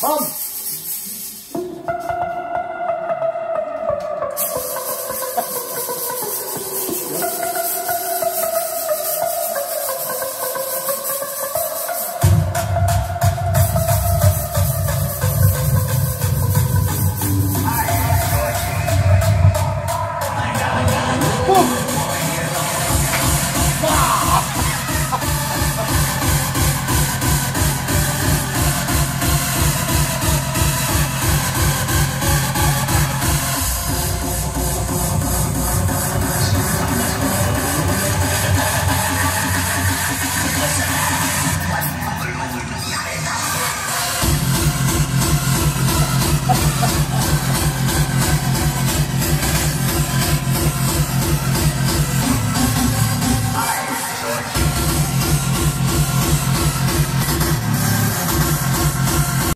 Come.